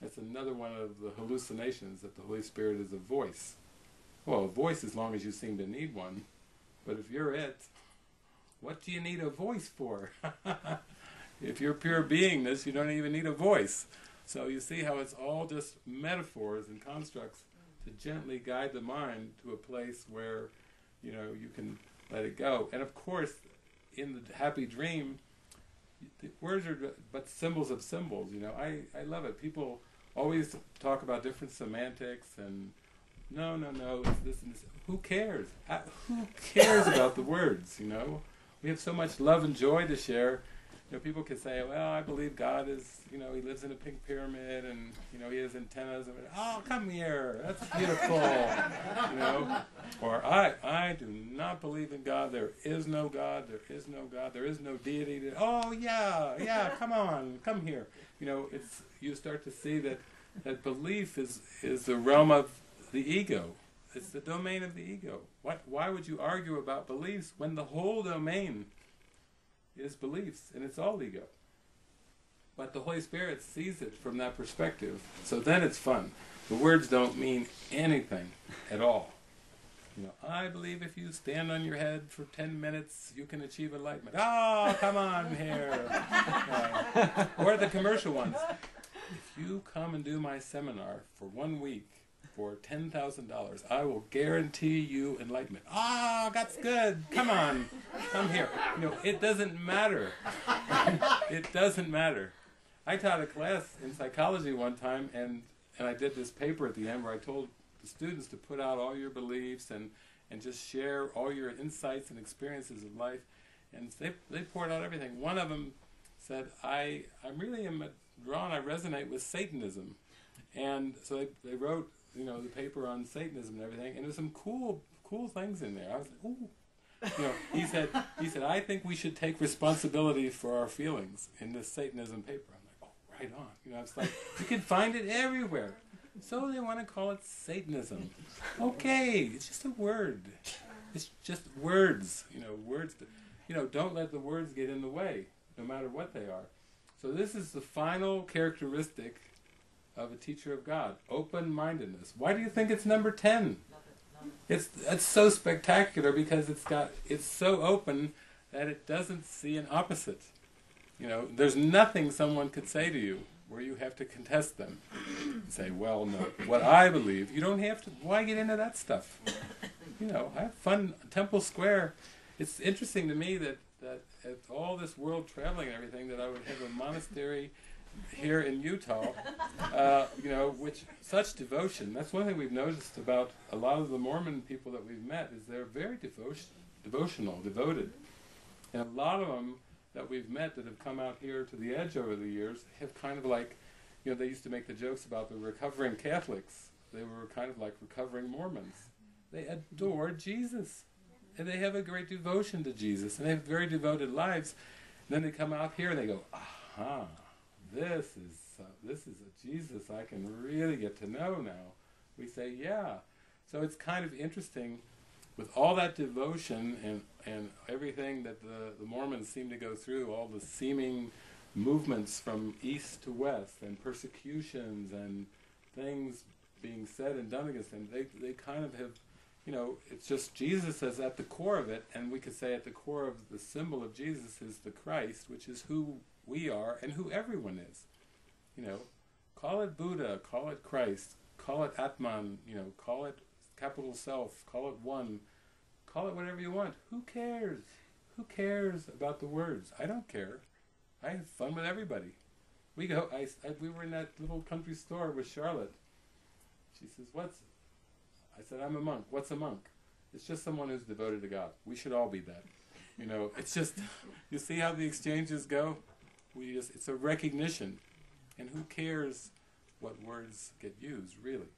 That's another one of the hallucinations that the Holy Spirit is a voice. Well, a voice as long as you seem to need one. But if you're it, what do you need a voice for? if you're pure beingness, you don't even need a voice. So you see how it's all just metaphors and constructs to gently guide the mind to a place where, you know, you can let it go. And of course, in the happy dream, words are but symbols of symbols. You know, I I love it. People always talk about different semantics and no, no, no, it's this and this. Who cares? I, who cares about the words? You know, we have so much love and joy to share you know, people can say, well, I believe God is, you know, he lives in a pink pyramid and, you know, he has antennas. And, oh, come here. That's beautiful. you know, or I, believe in God. There is no God. There is no God. There is no deity. To, oh, yeah, yeah, come on, come here. You know, it's, you start to see that, that belief is, is the realm of the ego. It's the domain of the ego. Why, why would you argue about beliefs when the whole domain is beliefs, and it's all ego. But the Holy Spirit sees it from that perspective, so then it's fun. The words don't mean anything at all. You know, I believe if you stand on your head for 10 minutes, you can achieve enlightenment. Oh, come on here. Uh, or the commercial ones. If you come and do my seminar for one week, for $10,000. I will guarantee you enlightenment. Ah, oh, that's good. Come on. Come here. You know, it doesn't matter. it doesn't matter. I taught a class in psychology one time, and, and I did this paper at the end where I told the students to put out all your beliefs and, and just share all your insights and experiences of life. And they, they poured out everything. One of them said, I, I really am drawn, I resonate with Satanism. And so they, they wrote you know, the paper on Satanism and everything, and there's some cool, cool things in there. I was like, ooh. You know, he said, he said, I think we should take responsibility for our feelings in this Satanism paper. I'm like, oh, right on. You know, it's like you can find it everywhere. So they want to call it Satanism. Okay, it's just a word. It's just words. You know, words. That, you know, don't let the words get in the way, no matter what they are. So this is the final characteristic of a teacher of God. Open-mindedness. Why do you think it's number 10? It's it's so spectacular because it's got it's so open that it doesn't see an opposite. You know, there's nothing someone could say to you where you have to contest them. say, well, no, what I believe, you don't have to. Why get into that stuff? You know, I have fun. Temple Square. It's interesting to me that that all this world traveling and everything, that I would have a monastery here in Utah, uh, you know, which such devotion. That's one thing we've noticed about a lot of the Mormon people that we've met is they're very devotion, devotional, devoted, and a lot of them that we've met that have come out here to the edge over the years have kind of like, you know, they used to make the jokes about the recovering Catholics. They were kind of like recovering Mormons. They adore Jesus, and they have a great devotion to Jesus, and they have very devoted lives. And then they come out here and they go, aha this is uh, this is a Jesus I can really get to know now. We say, yeah. So it's kind of interesting with all that devotion and and everything that the, the Mormons seem to go through, all the seeming movements from east to west and persecutions and things being said and done against them, they they kind of have you know, it's just Jesus is at the core of it, and we could say at the core of the symbol of Jesus is the Christ, which is who we are and who everyone is. You know, call it Buddha, call it Christ, call it Atman, you know, call it capital self, call it one, call it whatever you want. Who cares? Who cares about the words? I don't care. I have fun with everybody. We go. I, I we were in that little country store with Charlotte. She says, "What's?" I said, "I'm a monk. What's a monk?" It's just someone who's devoted to God. We should all be that. You know, it's just you see how the exchanges go. We just it's a recognition, and who cares what words get used really?